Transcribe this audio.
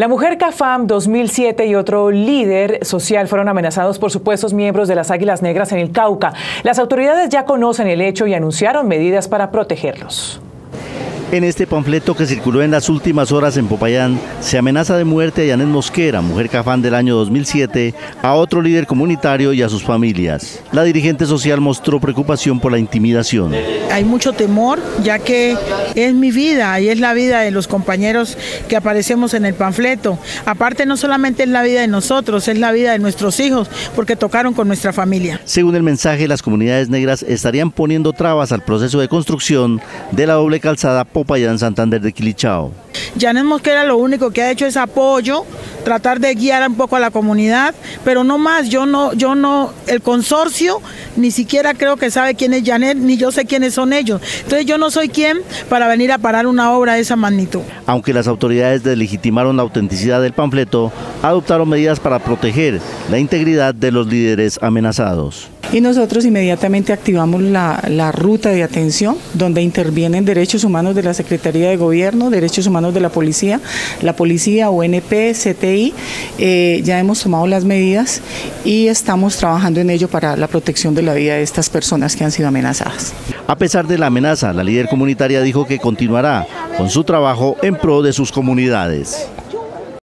La mujer CAFAM 2007 y otro líder social fueron amenazados por supuestos miembros de las Águilas Negras en el Cauca. Las autoridades ya conocen el hecho y anunciaron medidas para protegerlos. En este panfleto que circuló en las últimas horas en Popayán, se amenaza de muerte a Janet Mosquera, mujer cafán del año 2007, a otro líder comunitario y a sus familias. La dirigente social mostró preocupación por la intimidación. Hay mucho temor, ya que es mi vida y es la vida de los compañeros que aparecemos en el panfleto. Aparte, no solamente es la vida de nosotros, es la vida de nuestros hijos, porque tocaron con nuestra familia. Según el mensaje, las comunidades negras estarían poniendo trabas al proceso de construcción de la doble calzada Popayán Santander de Quilichao. Janet Mosquera lo único que ha hecho es apoyo, tratar de guiar un poco a la comunidad, pero no más, yo no, yo no, el consorcio ni siquiera creo que sabe quién es Janet, ni yo sé quiénes son ellos. Entonces yo no soy quien para venir a parar una obra de esa magnitud. Aunque las autoridades deslegitimaron la autenticidad del panfleto, adoptaron medidas para proteger la integridad de los líderes amenazados y nosotros inmediatamente activamos la, ruta de atención donde intervienen derechos humanos de la Secretaría de Gobierno, derechos humanos de la policía, la policía, UNP, CTI. Eh, ya hemos tomado las medidas y estamos trabajando en ello para la protección de la vida de estas personas que han sido amenazadas. A pesar de la amenaza, la líder comunitaria dijo que continuará con su trabajo en pro de sus comunidades.